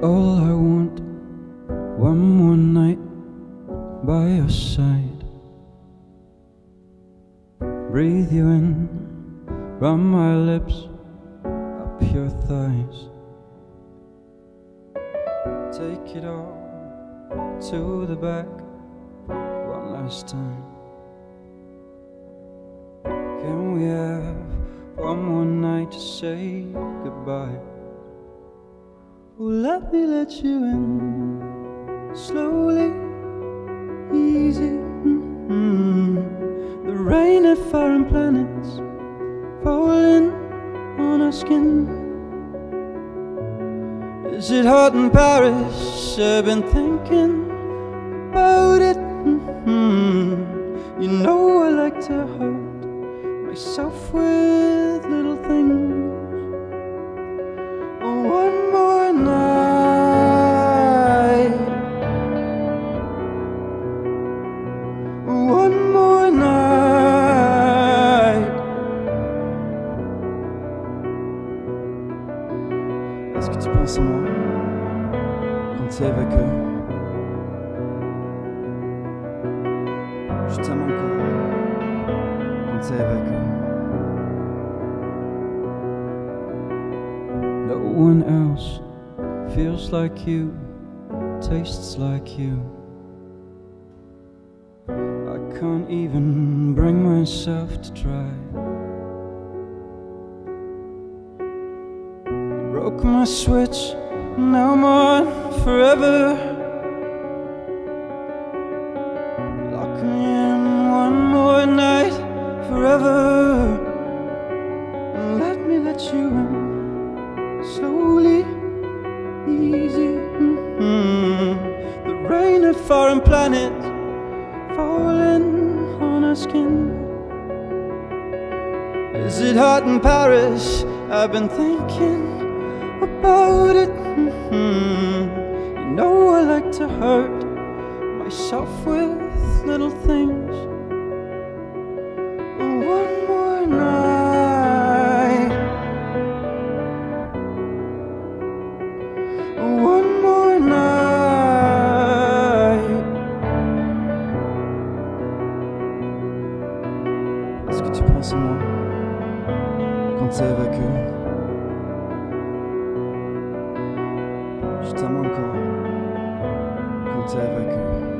All I want, one more night by your side. Breathe you in, run my lips up your thighs. Take it all to the back one last time. Can we have one more night to say goodbye? Oh, let me let you in slowly, easy. mm The rain of foreign planets falling on our skin. Is it hot in Paris? I've been thinking Quand avec eux? Je t'aime encore quand avec eux. No one else feels like you, tastes like you. I can't even bring myself to try. Broke my switch, now I'm on forever. Lock me in one more night, forever. Let me let you in slowly, easy. mhm. The rain of foreign planets falling on our skin. Is it hot in Paris? I've been thinking about it. mhm. You know I like to hurt myself with little things. One more night. One more night. Est-ce que tu penses à moi quand avec eux? Je t'aime encore quand tu es avec eux.